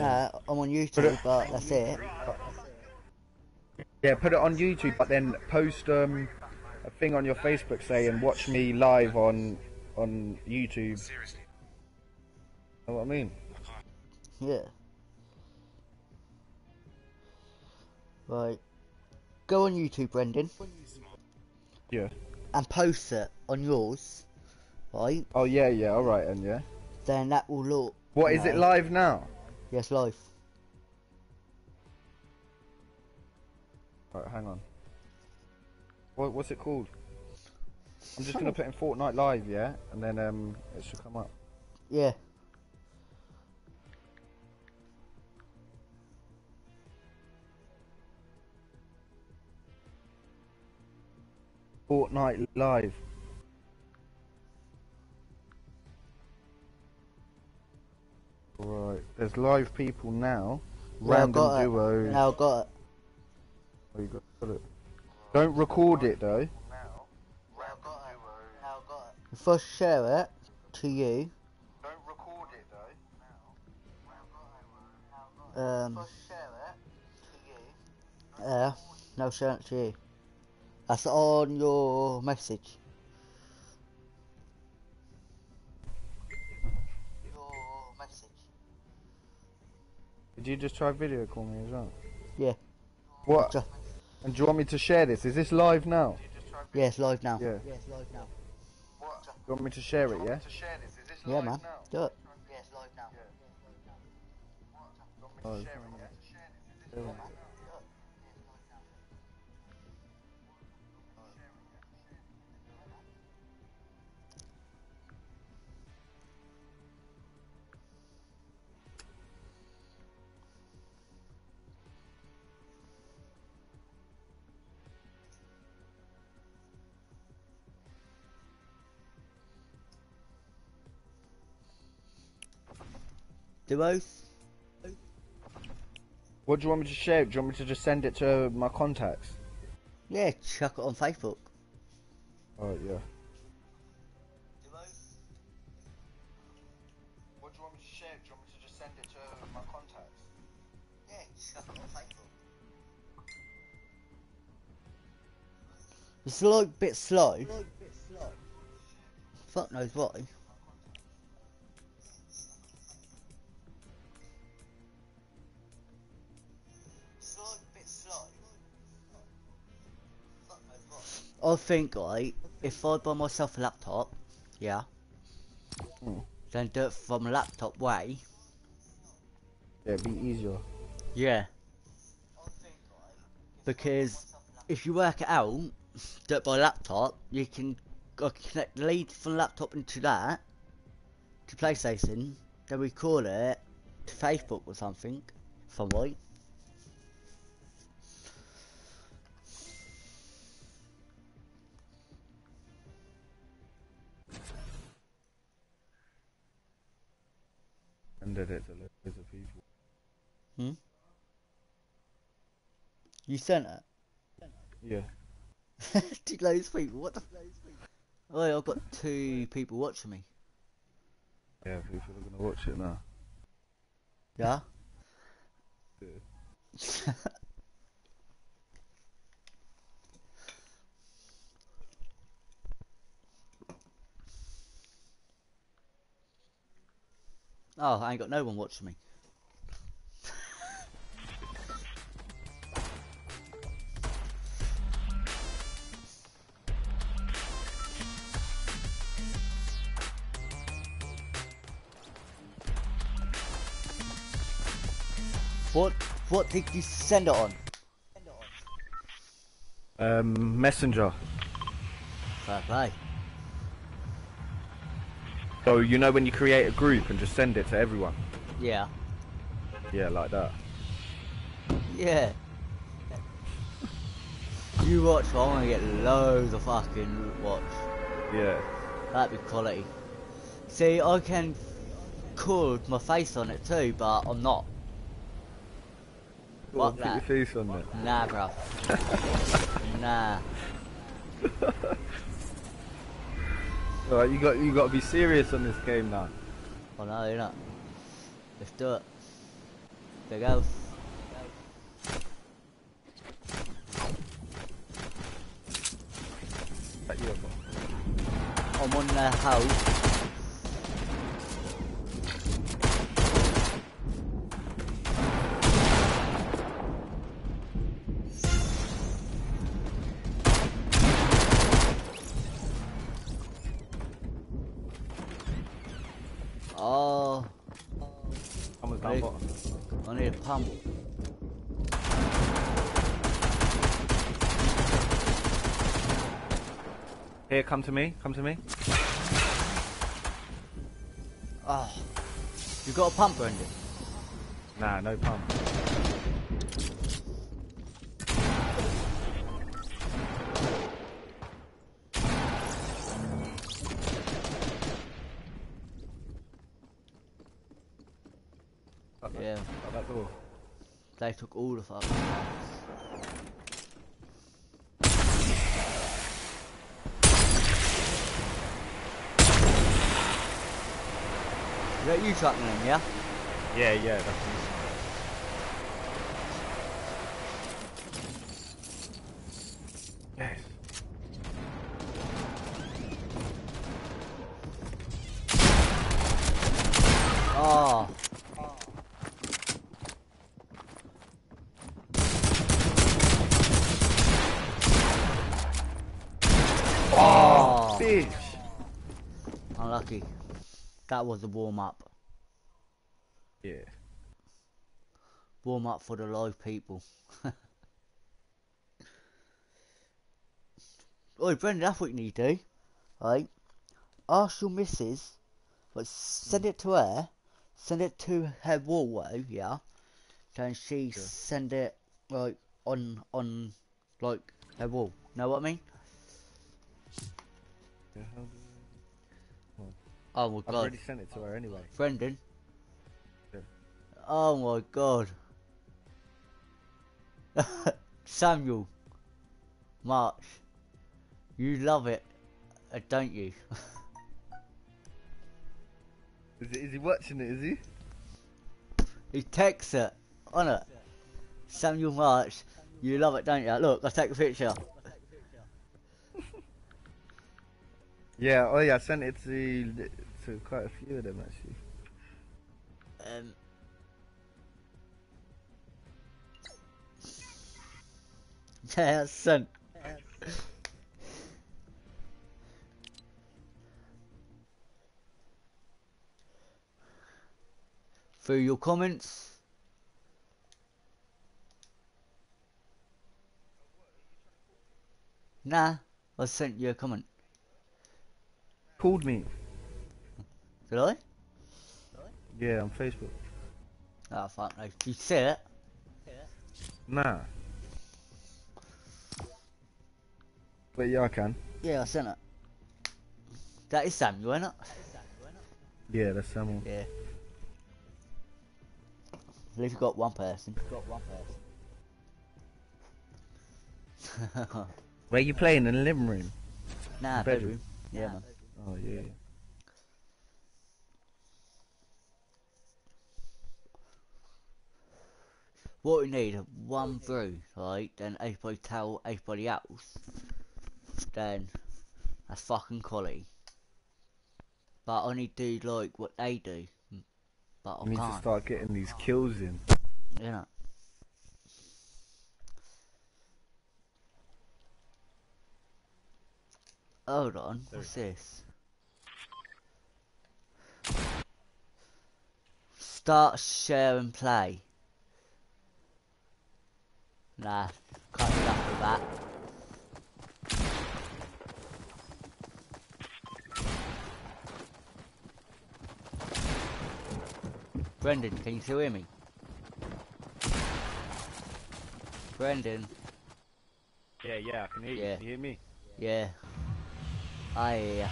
Nah, I'm on YouTube, but that's it. Yeah, put it on YouTube, but then post um, a thing on your Facebook saying "Watch me live on on YouTube." Seriously. Know what I mean? Yeah. Right. Go on YouTube, Brendan, Yeah. and post it on yours. Right? Oh yeah, yeah. All right, and yeah. Then that will look. What is you is it live now? Yes, live. Right, hang on. What what's it called? I'm just gonna put in Fortnite live, yeah, and then um, it should come up. Yeah. Fortnite live. Right, there's live people now. Yeah, Random got duos. it. Now got it. Oh, you got got it. Don't record it though. If I share it to you, Don't record it though. um, yeah, no share it to you. That's on your message. Did you just try video call me as well? Yeah. What? Just- And do you want me to share this? Is this live now? Yeah, live now. Yeah. Yeah, live now. You want me to share it, yeah? Yeah, man. Do it. Yeah, it's live now. Duos? What do you want me to share? Do you want me to just send it to? Yeah, chuck it to my contacts? Yeah, check it on Facebook. Oh yeah. What do you want me to share? Do you want me to just send it to my contacts? Yeah, chuck it on Facebook. It's like a bit slow. Fuck knows why. I think, right, if I buy myself a laptop, yeah, Hmm. then do it from a laptop way, Yeah, it'd be easier. yeah. Because if you work it out, do it by laptop, you can I connect the lead from laptop into that to PlayStation, then record it to Facebook or something, if I'm right. Did it to loads of people. Hmm? You sent it Yeah. to loads of people. What the? Oh, I've got two people watching me. Yeah, people are gonna watch it now. Yeah. oh, I ain't got no one watching me. What what did you send it on? Um, Messenger. Fair play. So you know when you create a group and just send it to everyone. Yeah. Yeah, like that. Yeah. You watch, I want to get loads of fucking watch. Yeah. That'd be quality. See, I can record my face on it too, but I'm not. On, Fuck put your face on it. Nah, bruv. nah. Alright, you got you got to be serious on this game now. Oh no, you're not. Let's do it. Big house. That you have. I'm on the house. Here, come to me. Come to me. Oh, you got a pump, Brendan? Nah, no pump. Shut that- Yeah, shut that door. they took all the fucking Is that you them, yeah? Yeah, yeah, that's me. Yes. Oh. Oh, Bitch. unlucky. That was the warm up. Yeah. Warm up for the live people. Oi, Brendan, that's what you need to do. Right? Ask your missus, but send it to her, send it to her wall, though, yeah? Then she Sure. send it, like, on, on, like, her wall. Know what I mean? Yeah, how do- Oh my god. I've already sent it to her anyway. Brendan? Yeah. Oh my god. Samuel. March. You love it, uh, don't you? Is, is he watching it, is he? he texts it on it. Samuel March. You love it, don't you? Look, I'll take a picture. Yeah, oh yeah, I sent it to to quite a few of them actually. Um, yeah, son. Through your comments. Nah, I sent you a comment. Called me. Did I? Yeah, on Facebook. Oh fuck no. You see it? Nah. But yeah, I can. Yeah, I sent it. That is Samuel, isn't it? Yeah, that's Samuel. Yeah. At least you got one person. Got one person. Where you playing in the living room? nah, Bedroom. bedroom. Yeah, man. Oh yeah. What we need, one through, right? Then everybody tell everybody else. Then that's fucking quality. But I need to do like what they do. Mm. But I I need to start getting these kills in. You know. Hold on, what's this? Start, share and play. Nah, can't do that with that. Brendan, can you still hear me? Brendan, Yeah, yeah, I can hear you. Yeah. Can you hear me? yeah. I hear ya.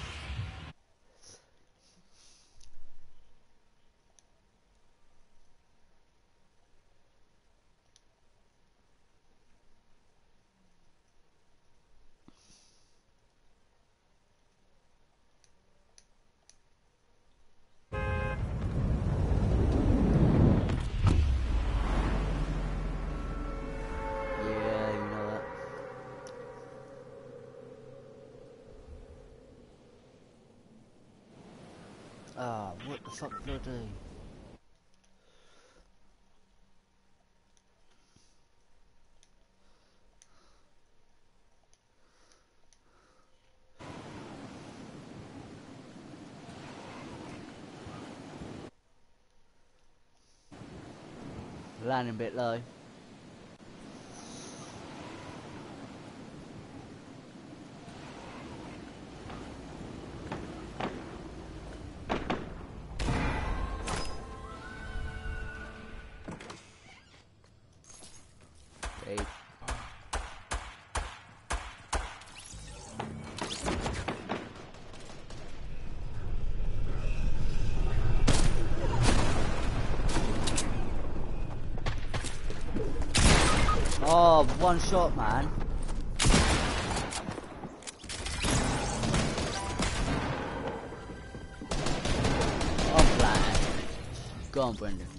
Fuck do I do? Landing a bit low. Oh, one shot, man. Oh, I'm flat. Go on, Brendan.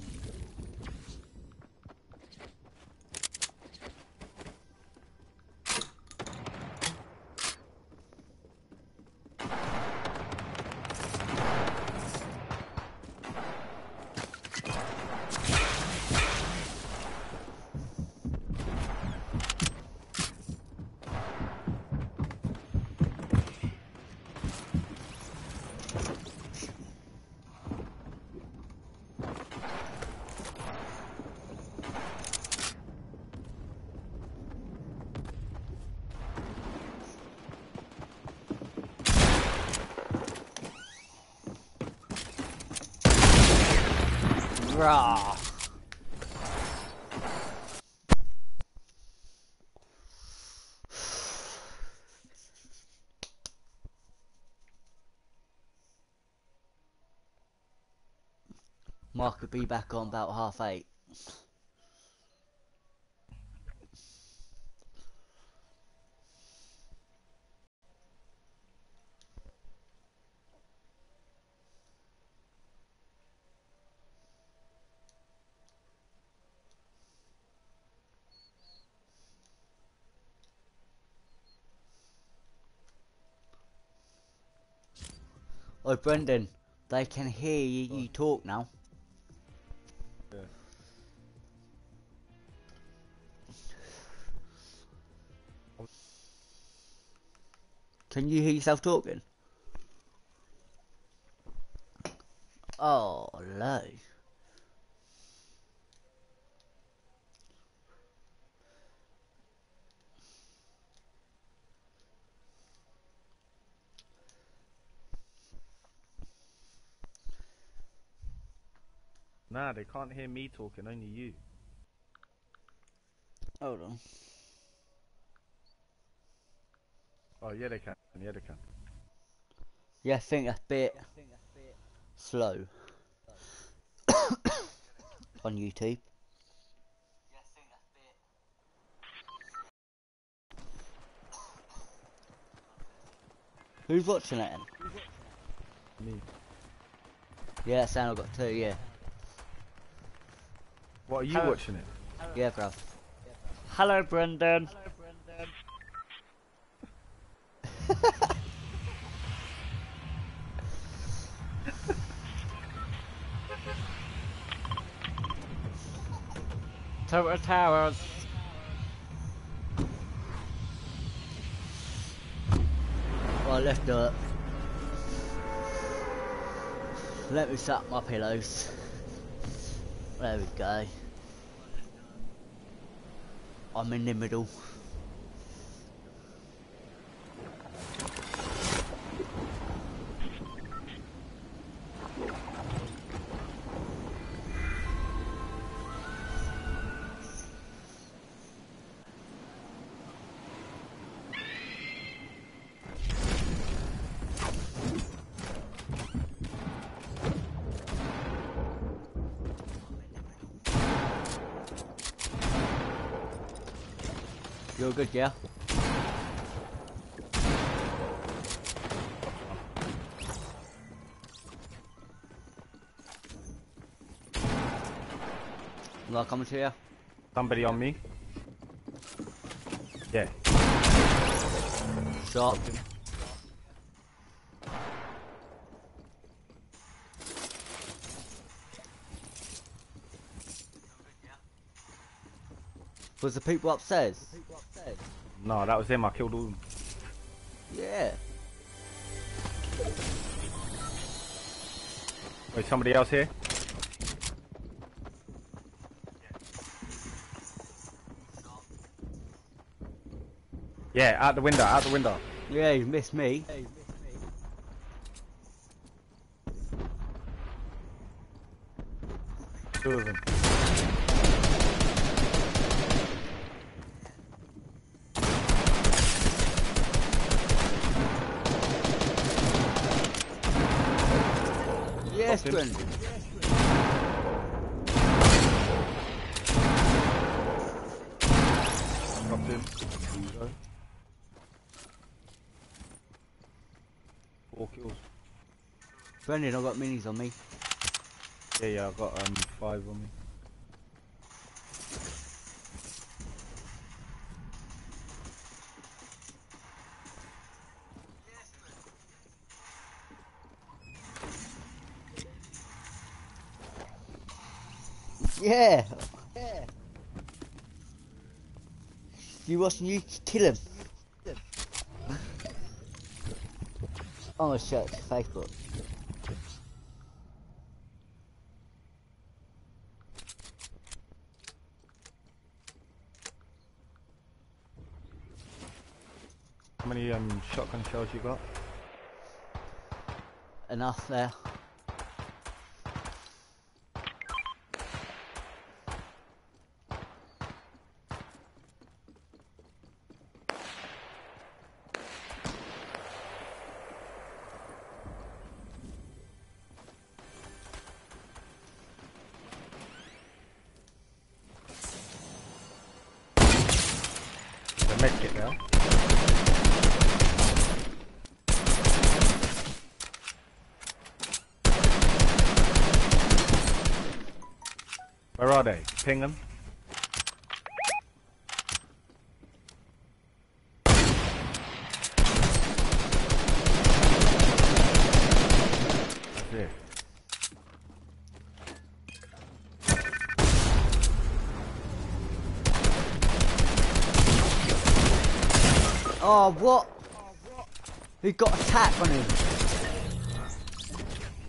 Be back on about half eight. Oh, Brendan, they can hear you, you talk now. Can you hear yourself talking? Oh, no. Nah, they can't hear me talking, only you. Hold on. Oh, yeah, they can. Yeah, they can. Yeah, I think that's a bit slow on YouTube. Who's watching it? then? Me. Yeah, Sam, I've got two, yeah. What, are you Hello. watching it? Yeah, bruv. Hello, Brendan. Tower Towers. Let's do it. Let me set up my pillows. There we go. I'm in the middle. You're good, yeah? I'm not coming to you. Somebody on me. Yeah. Shot. Was the people upstairs? The people no, that was him. I killed all them. Yeah. Wait, somebody else here? Yeah, out the window, out the window. Yeah, you missed me. Two of them. Yes, Stop him. Brendan. Dropped him. There you go. Four kills. Brendan, I've got minis on me. Yeah, yeah, I've got um five on me. Yeah. Yeah. You watching you kill him? I'm gonna to Facebook. How many um shotgun shells you got? Enough there. Ping them. That's. Oh, what? He got a tap on him.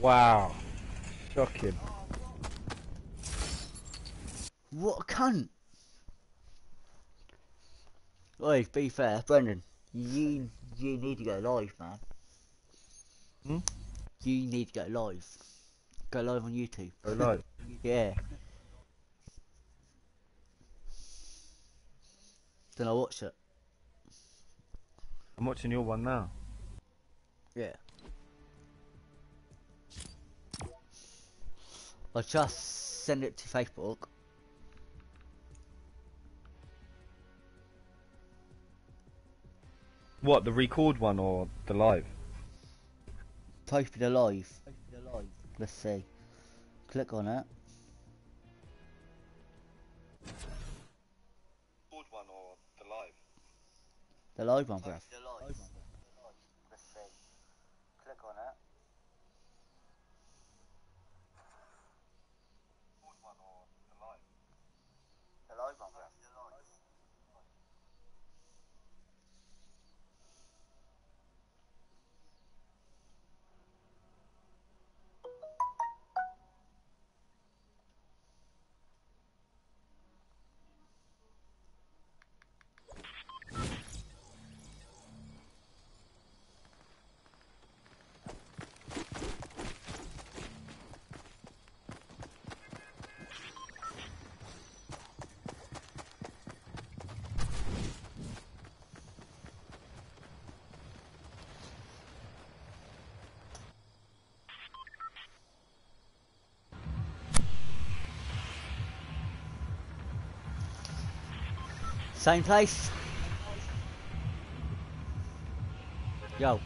Wow. Shocking. What a cunt. Be fair, Brendan. You you need to go live, man. Hmm? You need to go live. Go live on YouTube. Go live. Yeah. Then I watch it. I'm watching your one now. Yeah. I just send it to Facebook. What, the record one or the live? Posted alive. Let's see. Click on it. Record one or the live? The live one, bruv. Same place. Yo.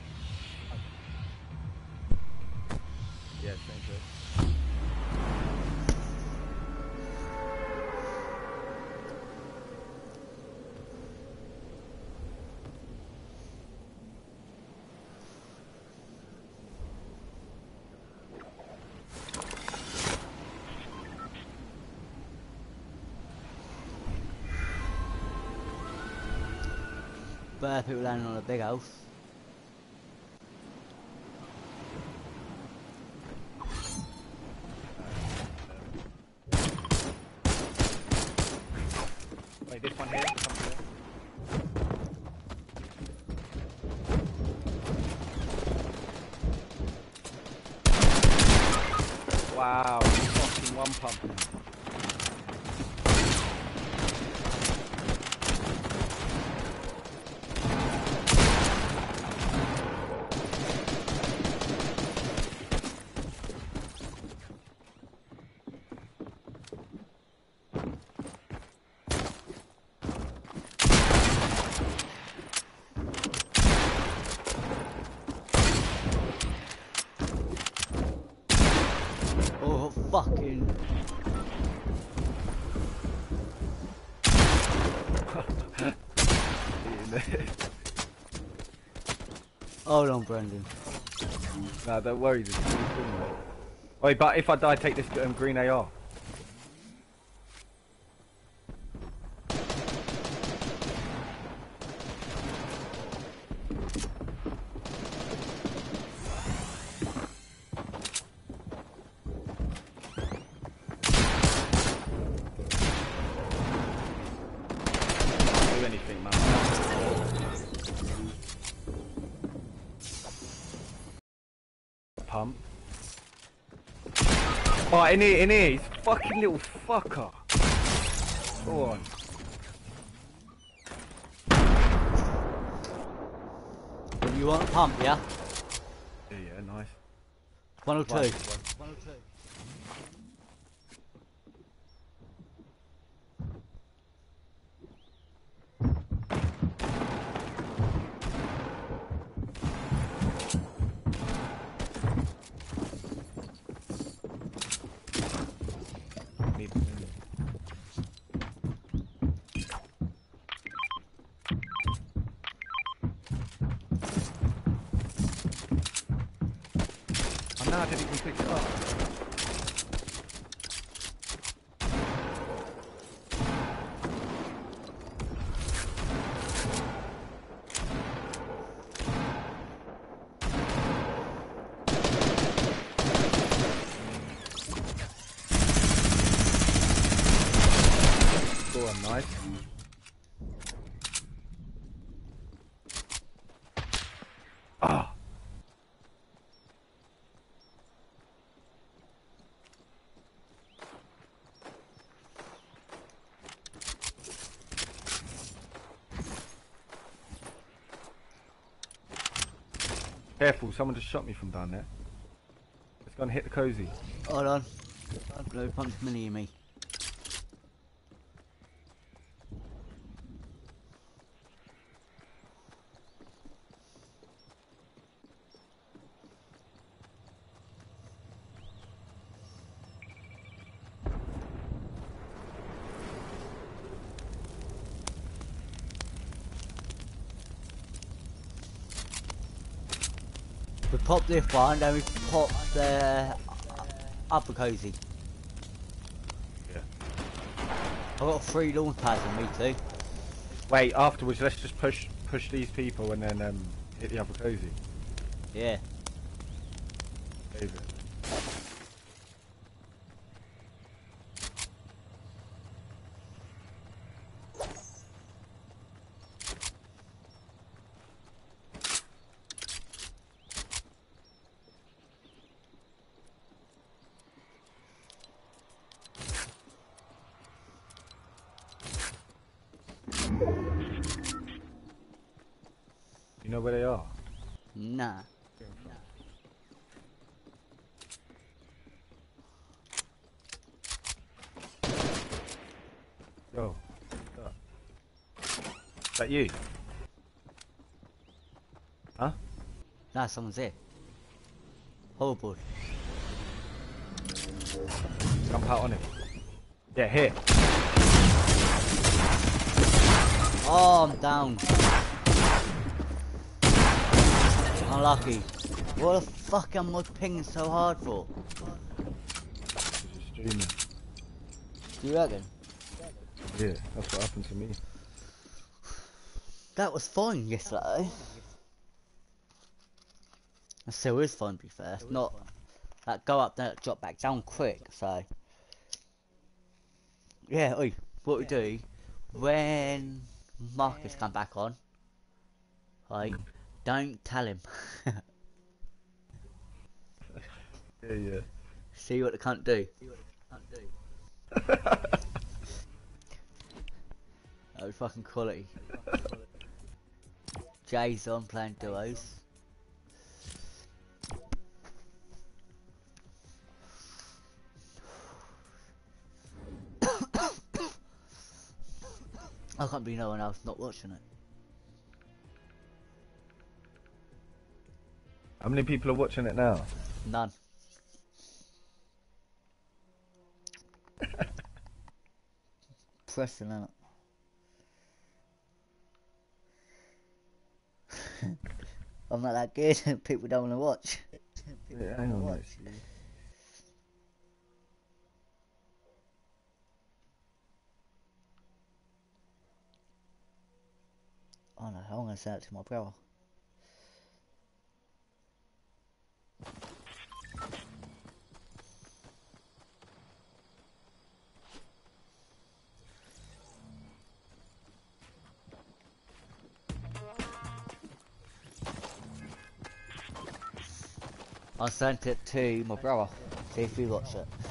Better people landing on a big house. Wow, fucking one pump. Oh, fucking. Hold on, Brendan. no, don't worry. This is. Wait, but if I die, take this um, green AR. in here, in here, fucking little fucker. Go on. You want a pump, yeah? Yeah, yeah, nice. two. No, I didn't even pick it up. Go on, nice. Ah. Careful, someone just shot me from down there. Let's go and hit the cozy. Hold on. Blue pump's mini me. Pop this one, then we pop the upper cozy. Yeah. I've got three launch pads on me too. Wait, afterwards, let's just push push these people and then um, hit the upper cozy. Yeah. Save it. You know where they are? Nah. Yo. what's up? Is that you? Huh? Nah, someone's here. Hoverboard. Jump out on him. Yeah, here. Oh, I'm down. Unlucky. What the fuck am I pinging so hard for? This is streaming. Do you reckon? Yeah, that's what happened to me. That was fine yesterday. It still is fine, to be fair. It's not that go up, then drop back down quick. So yeah, oi, what we do when Marcus come back on, right? Don't tell him. Yeah, yeah. See what the cunt do. That was fucking quality. Jay's on playing duos. I can't be no one else not watching it. How many people are watching it now? None. Pressing out. I'm not that good. People don't want to watch. Yeah, hang on. mate. Oh no, I'm gonna send it to my brother. I sent it to my brother. See if he watched it.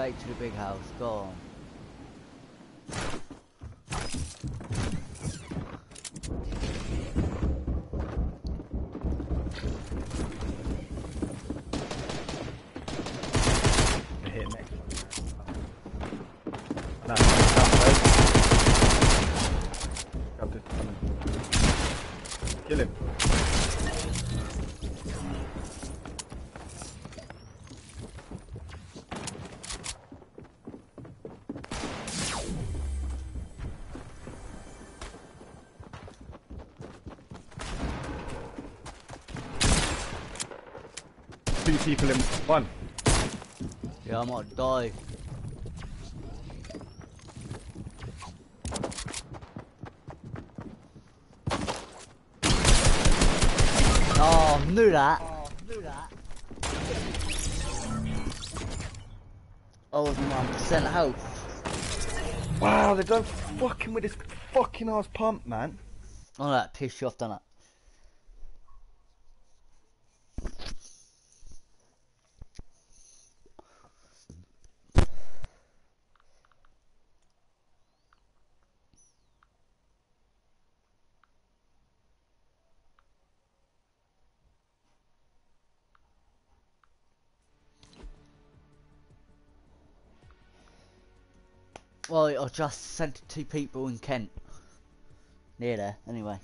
Straight to the big house, go on. People in one. Yeah, I might die. Oh, knew that. I was one percent health. Wow, they're done fucking with this fucking ass pump, man. Oh, that pissed you off, done it? Well, I just sent it to people in Kent. Near there, anyway.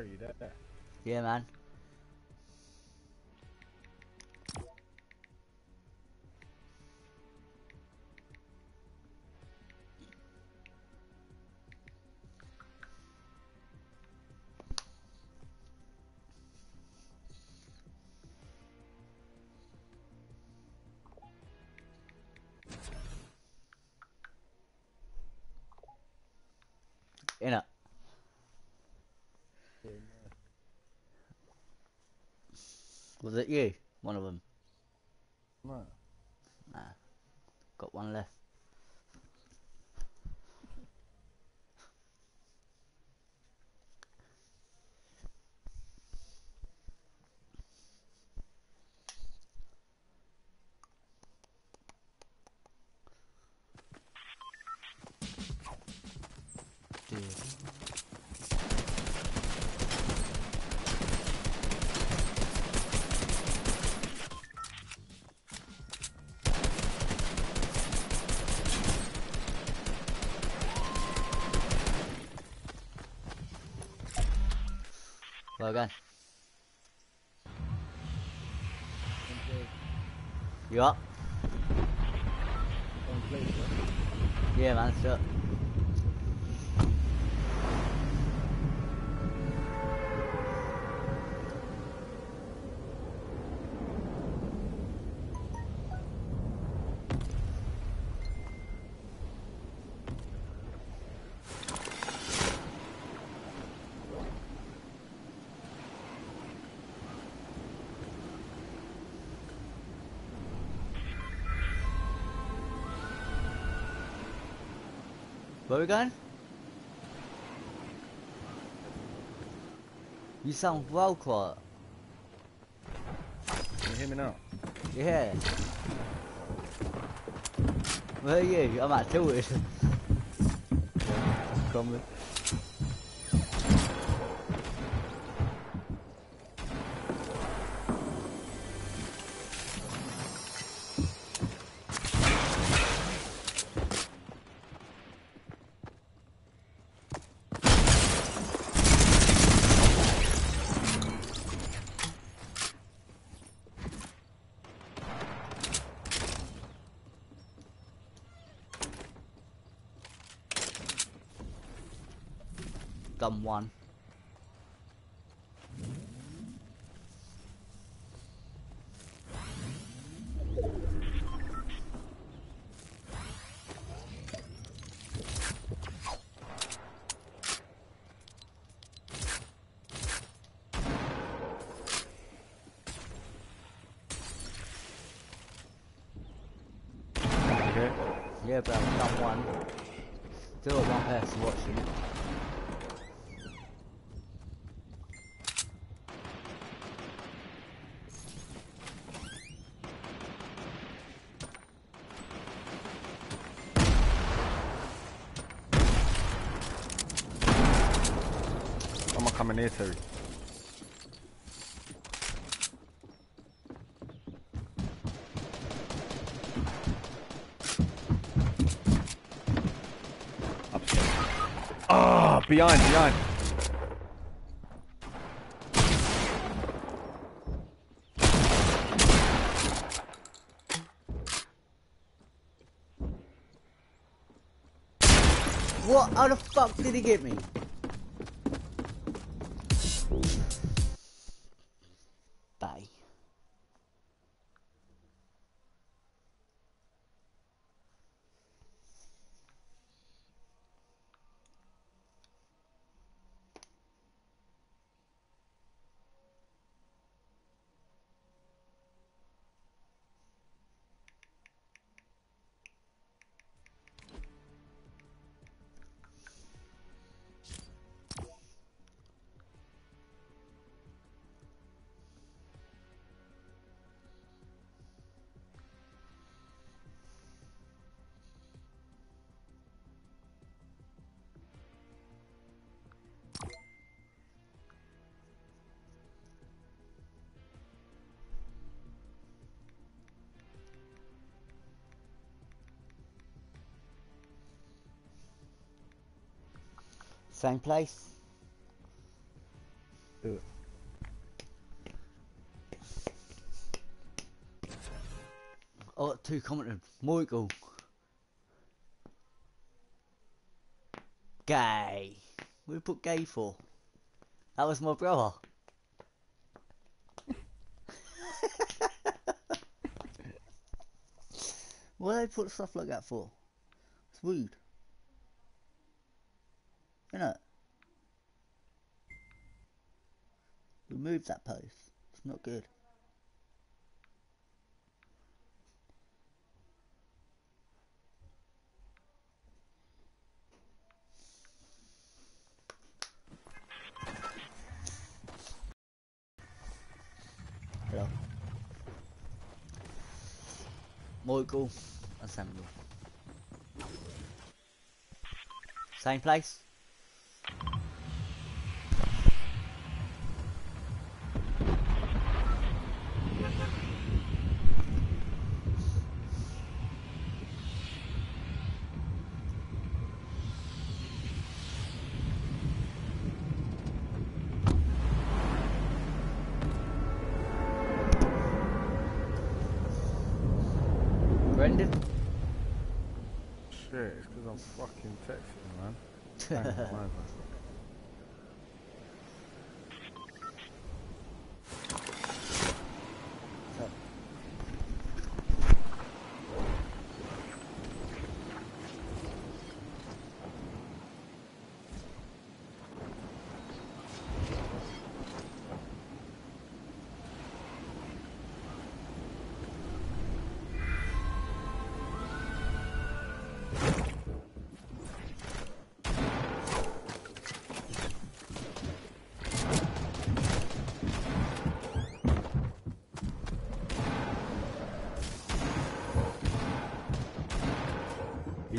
Are you there? Yeah, man. In it. Was it you? One of them. No. Got one left. You up? Yeah, man, going? You sound well quiet. Can you hear me now? Yeah. Where are you? I'm at Tilted. Coming. Done one. Okay. Yeah, but I've done one. Still got one person watching. Upstairs. Ah, behind, behind. What? How the fuck did he get me? Same place. Do it. Oh, I got two commented. Michael. Gay. What did put gay for? That was my brother. what do they put stuff like that for? It's rude. Remove that post. It's not good. Hello. Michael Samuel. Same place? Shit, it's because I'm fucking texting, man.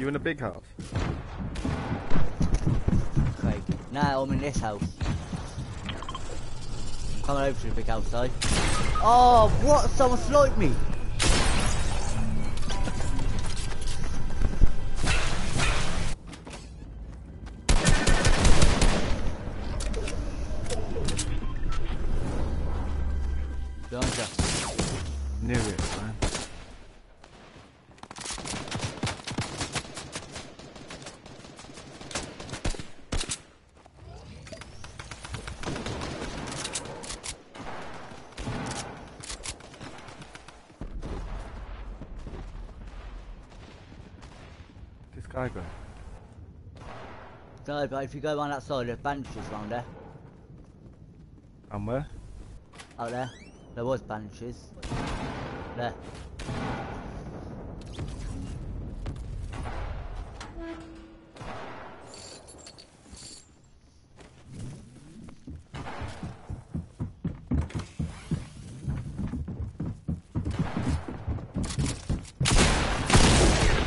you in a big house? Craig. Now I'm in this house. I'm coming over to the big house though. Oh, what? Someone sniped me! But if you go around that side, there's bandages around there. And where? Out there. There was bandages. There.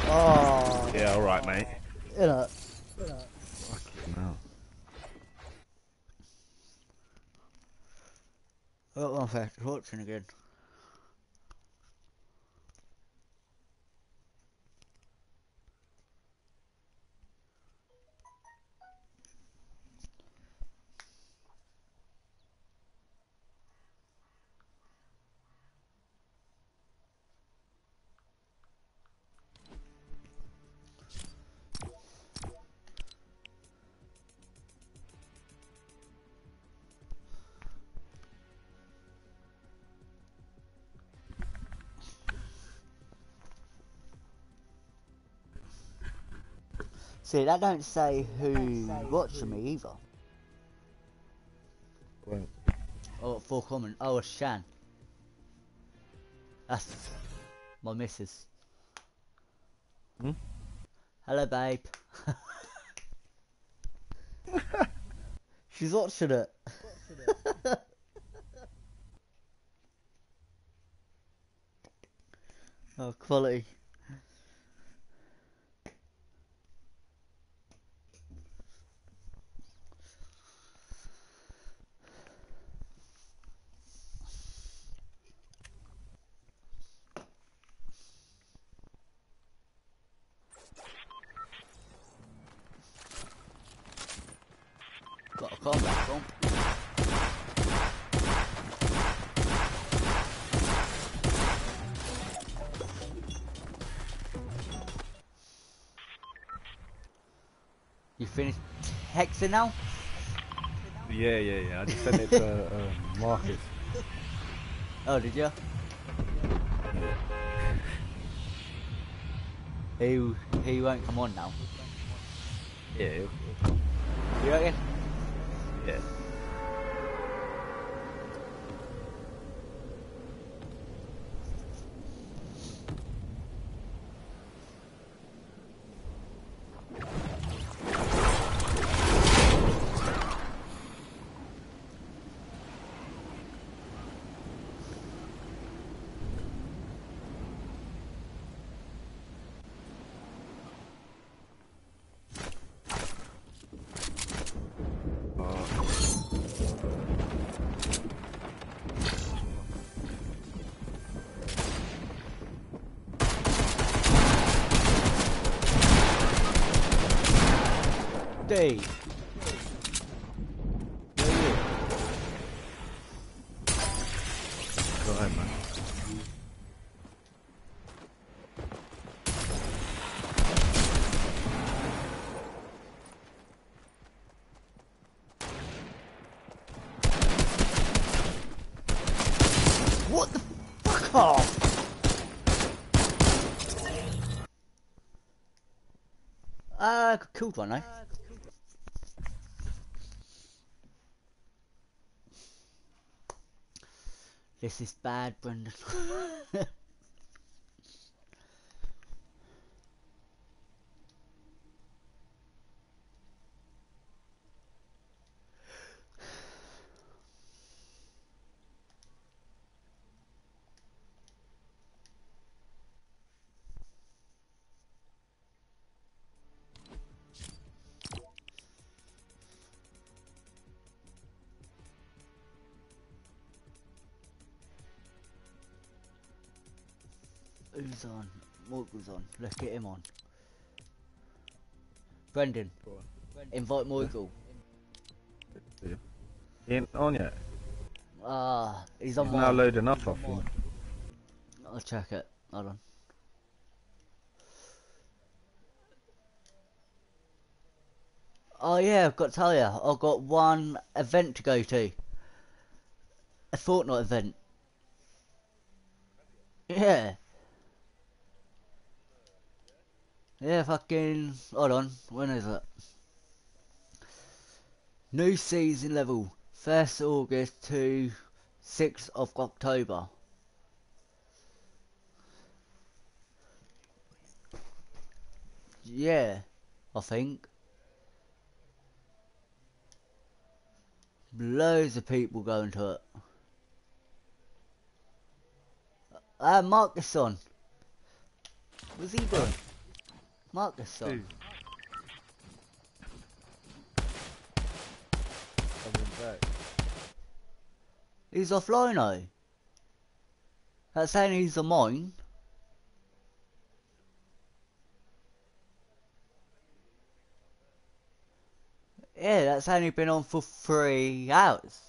Oh, Yeah, alright, mate. you know. Fucking hell. I got one See, that don't say who watching me either. Well, Oh, full comment. Oh, it's Shan. That's my missus. Hmm? Hello, babe. She's watching it. oh, quality. Got a combat bomb. You finished hexing now? Yeah, yeah, yeah. I just sent it to uh, Marcus. Oh, did you? He he won't come on now. Yeah, You reckon? yeah. D. Where are you? Go ahead, man. What the fuck off? Ah, killed one, eh? This is bad, Brendan. Who's on? Morgul's on. Let's get him on. Brendan, Go on. invite Morgul. He ain't on yet. Ah, he's on He's now mine. loading up, I think. I'll check it. Hold on. Oh yeah, I've got to tell you, I've got one event to go to. A Fortnite event. Yeah. Yeah, fucking. Hold on, when is it? New season level, 1st August to 6th of October. Yeah, I think. Loads of people going to it. Ah, Marcus on. What's he doing? Marcus on. Coming back. He's offline though. That's saying he's on mine. Yeah, that's only been on for three hours.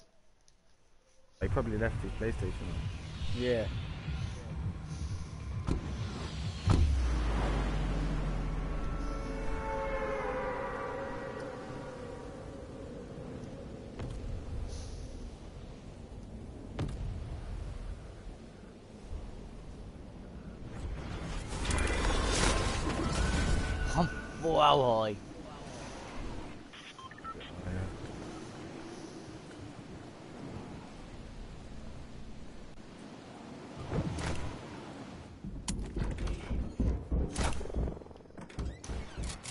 They probably left his PlayStation on. Yeah. Oh, yeah.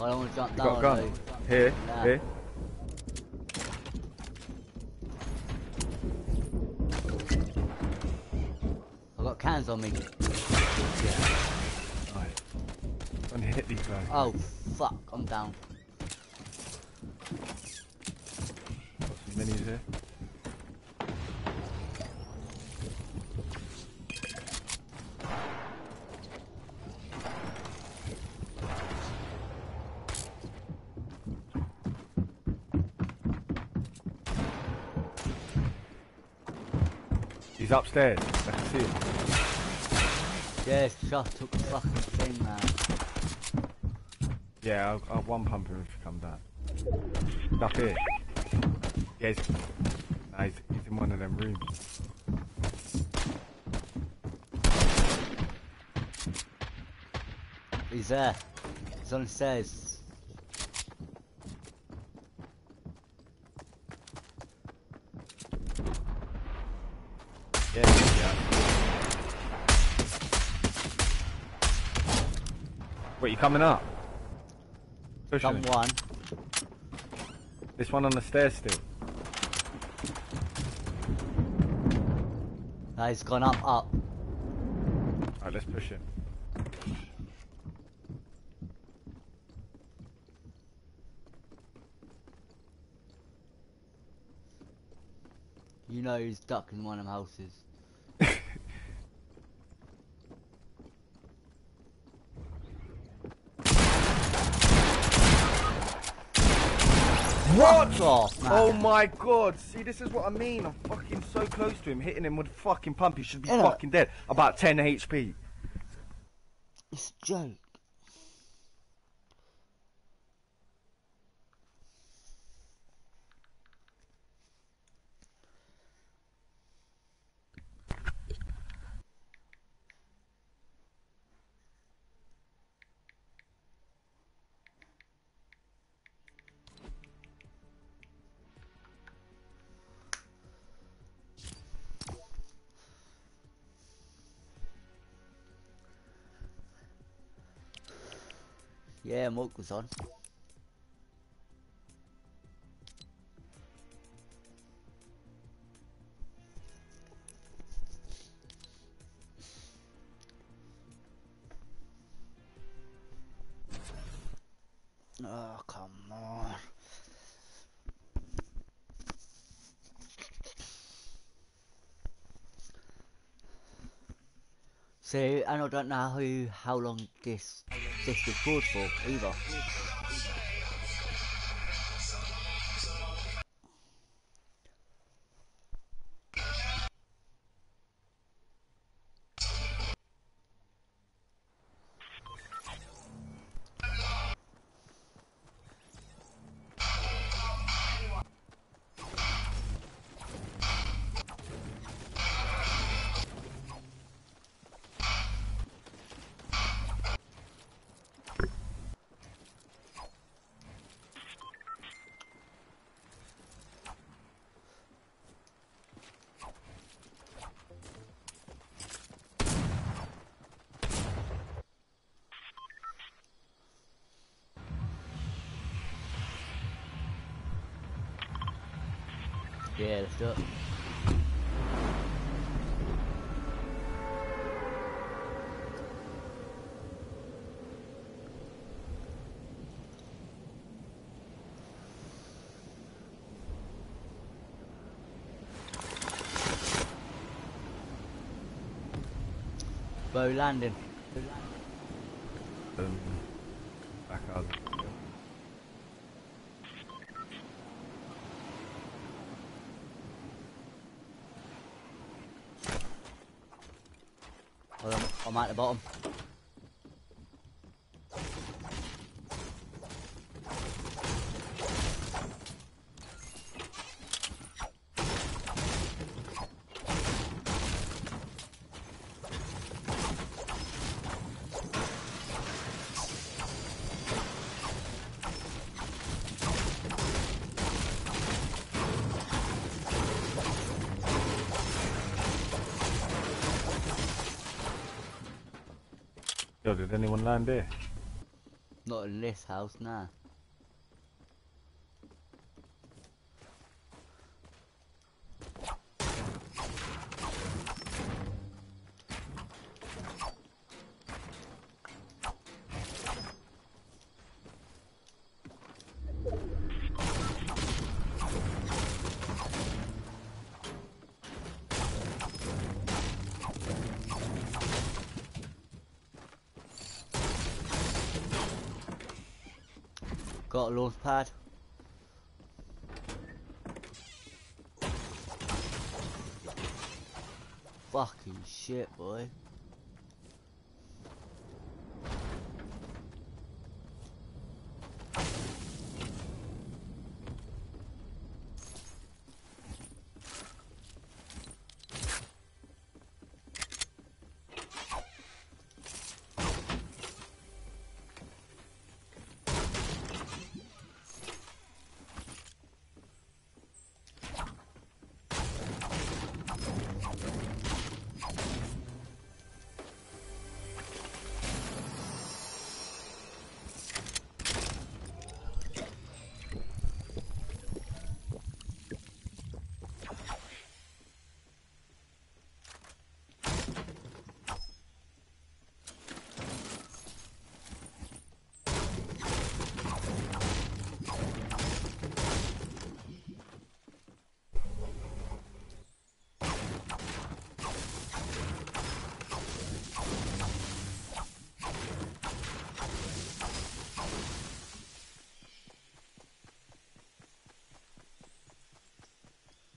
I to jump You down. got a gun? Here, Nah. here. I've got cans on me. I'm gonna hit these guys. Oh fuck, I'm down. Got some minis here. He's upstairs. I can see him. Yeah, shot took the fucking thing, man. Yeah, I'll, I'll one pump him if he comes down. Up here. Yeah, he's, nah, he's, he's in one of them rooms. He's there. He's on the stairs. Yeah, yeah. Wait, you coming up? Pushing. Someone. This one on the stairs still. No, he's gone up, up. Alright, let's push him. You know he's ducking one of them houses. Man. Oh my god, see this is what I mean. I'm fucking so close to him, hitting him with a fucking pump. He should be fucking dead. About 10 HP. It's a joke. Yeah, Mark was on. Oh, come on. So, I don't know who, how long this this record for either. Bow landing. Um, back out. I'm at the bottom. Yo, did anyone land there? Not in this house, nah. Launch pad. Fucking shit, boy.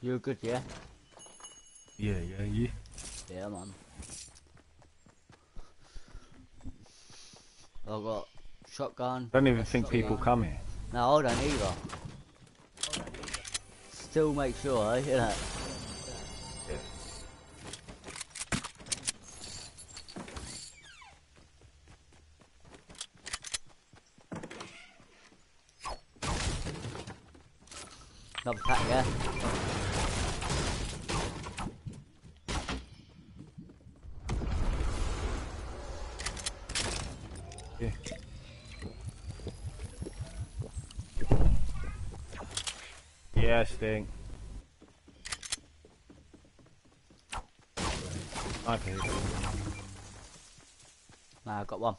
You're good, yeah? Yeah, yeah, you. Yeah, man. I've got shotgun. Don't even think people come here. No, I don't either. Still make sure, eh? You know. Another pack, yeah? Yeah. Yeah, Sting. Okay. Nah, I got one.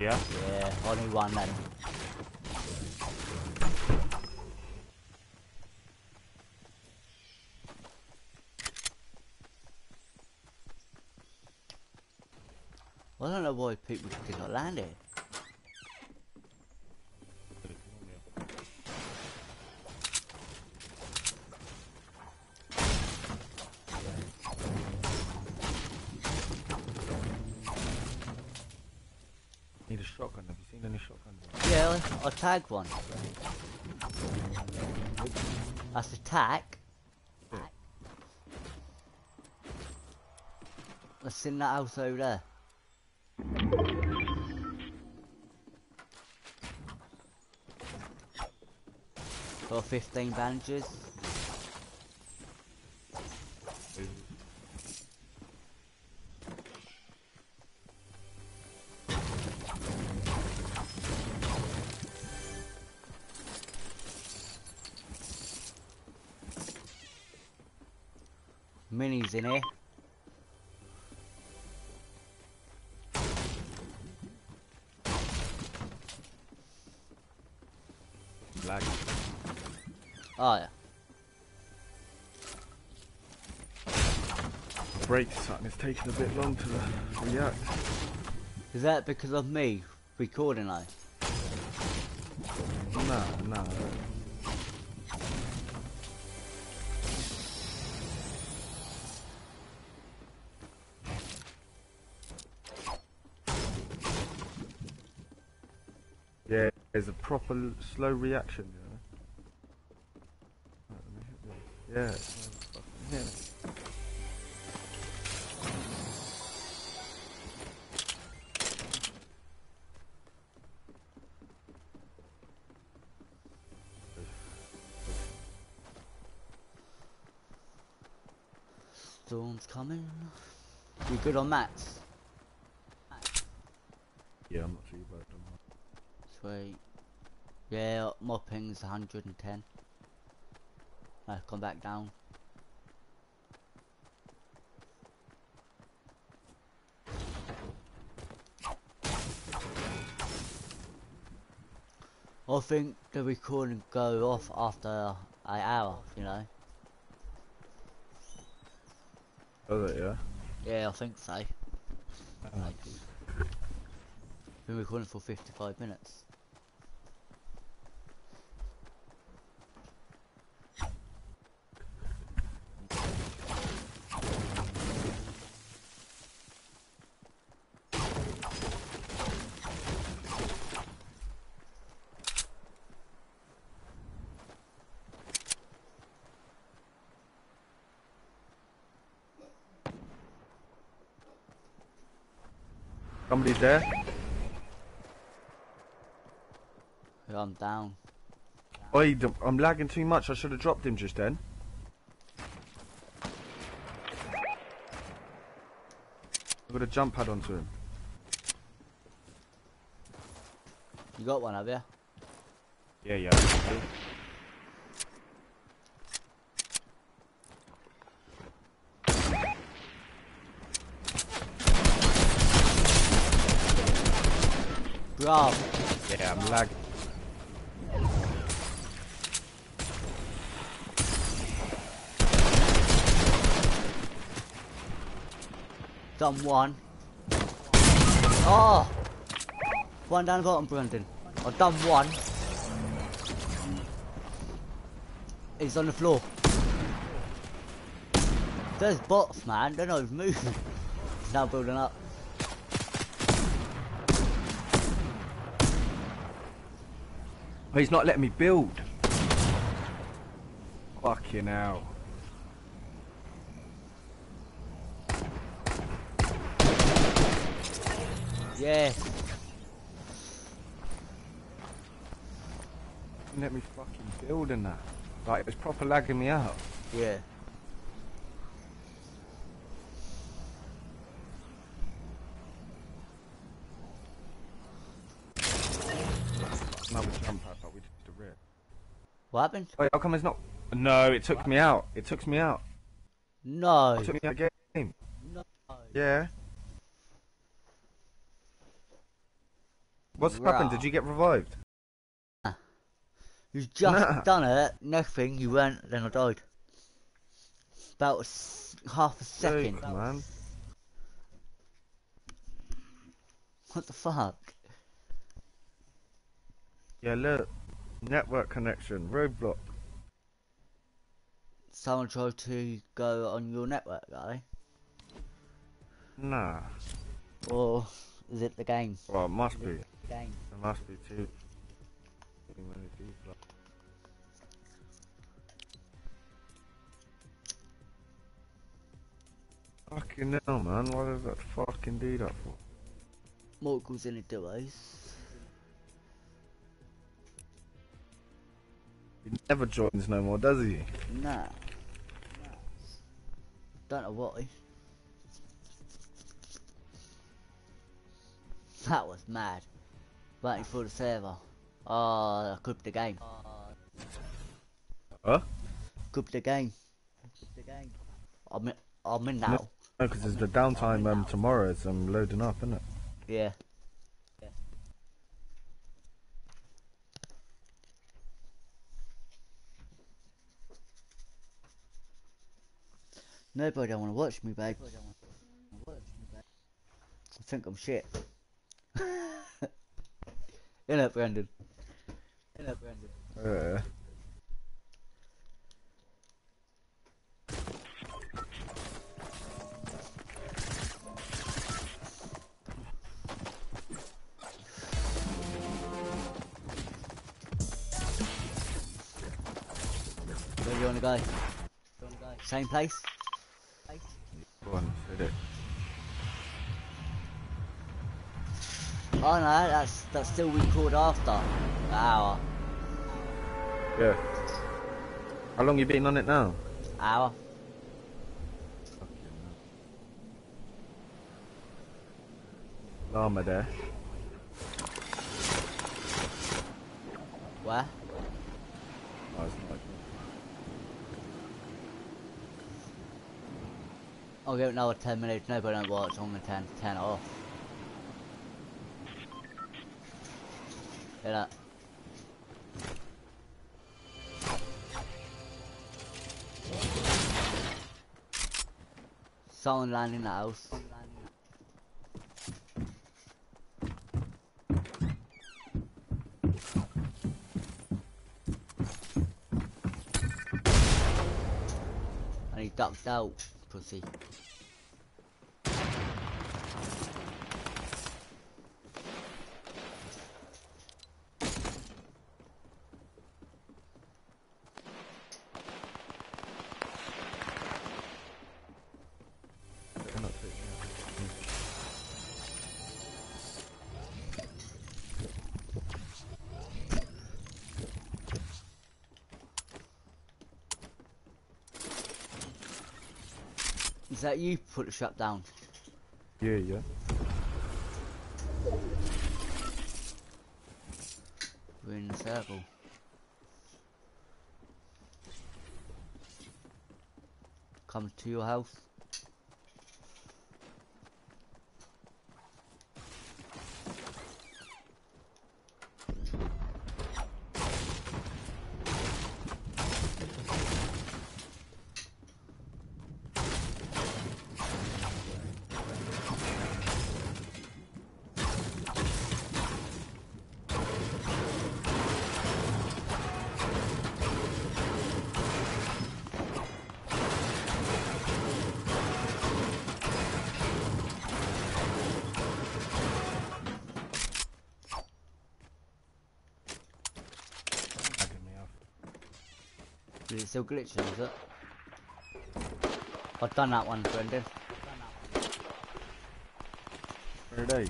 Yeah. Yeah, only one then. I don't know why people did not land it. Need a shotgun. Have you seen any shotguns? Yeah, I, tagged one. That's a tack. That's in that house over there. Got 15 bandages. Taking a bit long to react. Is that because of me recording though? Nah, nah. Yeah, there's a proper slow reaction. Good on mats? Yeah, I'm not sure about them. Sweet. Yeah, my ping's 110. I've come back down. I think the recording go off after an hour, you know. Oh, yeah. Yeah, I think so. We've been recording for 55 minutes. Somebody's there. Yeah, I'm down. Oi, I'm lagging too much. I should have dropped him just then. I've got a jump pad onto him. You got one, have you? Yeah, yeah. Bro, Yeah, I'm lagging. done one. Oh! One down the bottom, Brendan. I've done oh, one. He's on the floor. There's bots, man. They're not even moving. He's now building up. Oh, he's not letting me build. Fucking hell. Yeah. Let me fucking build in that. Like, it was proper lagging me out. Yeah. Another jump pad, but we just a rip. What happened? Wait, how come it's not? No, it took me out. It took me out. No. It took me out of the game. No. Yeah. What's happened? Did you get revived? Nah. You've just Nah. done it, nothing, you went, then I died. About a s- half a second. Joke, man. What the fuck? Yeah, look. Network connection. Roadblock. Someone tried to go on your network, guy? Nah. Or is it the game? Well, it must be. It Game. must be too. Too many people. Fucking hell, man. What is that fucking do that for? Mortals in a device. He never joins no more, does he? Nah. Don't know why. That was mad. Waiting for the server. Oh, I could the game. Huh? Could the game. I'm in, I'm in now. No, because it's the downtime um, tomorrow. It's um, loading up, isn't it? Yeah. Nobody don't want to watch me, babe. I think I'm shit. Innit, Brendan? Innit, Brendan? Yeah. Where you wanna go? Same place? Oh no, that's that's still record after an hour. Yeah. How long you been on it now? Hour. Llama there. Where? Oh, it's not. I'll give it another 10 minutes. Nobody don't watch. I'm gonna turn 10 off. That? Someone landing in the house. And he ducked out, pussy. That you put the shut down? Yeah, yeah. We're in the circle. Come to your house. Is it still glitching, is it? I've done that one, Brendan. Where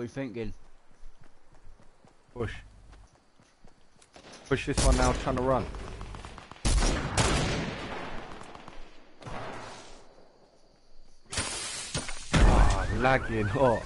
What are you thinking? Push. Push this one now, trying to run. Ah, lagging hot.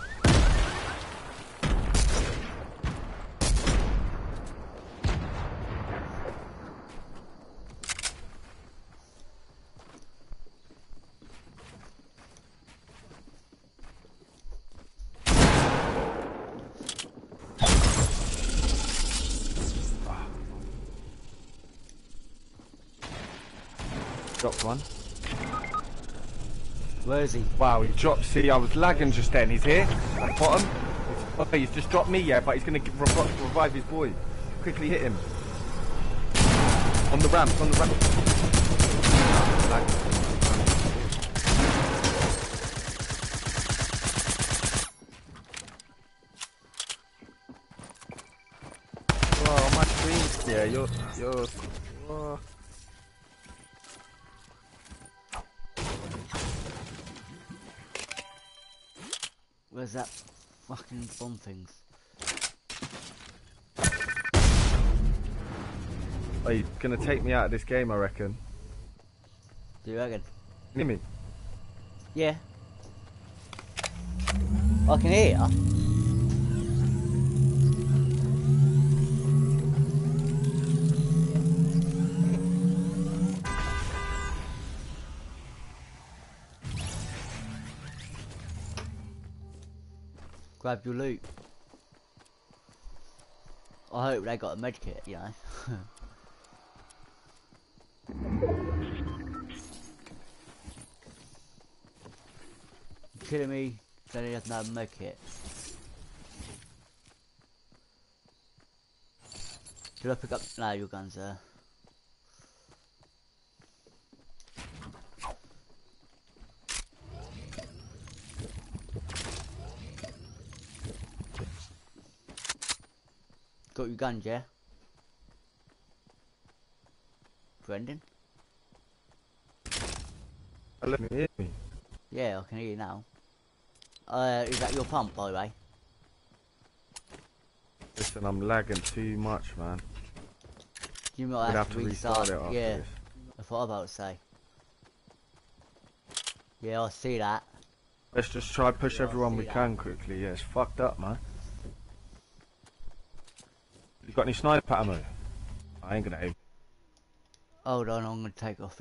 Dropped one. Wow, he dropped. See, I was lagging just then. He's here, at bottom. Okay, oh, he's just dropped me, yeah, but he's going to rev revive his boy. Quickly hit him. On the ramp, on the ramp. Oh, my screen. Yeah, you're, you're. Oh. That fucking bomb things? Are you gonna take me out of this game? I reckon. Do you reckon? Hear me? Yeah. I can hear ya. Grab your loot. I hope they got a medkit, you know. Kidding me? Then he doesn't have a medkit. Should I pick up? No, your gun's there. Got your guns, yeah? Brendan? Let me hear me. Yeah, I can hear you now. Uh, is that your pump, by the way? Listen, I'm lagging too much, man. You might have, have to restart. restart it yeah, this. that's what I was about to say. Yeah, I see that. Let's just try push Yeah, everyone we that. can quickly. Yeah, it's fucked up, man. You got any sniper ammo? I ain't gonna aim. Hold on, I'm gonna take off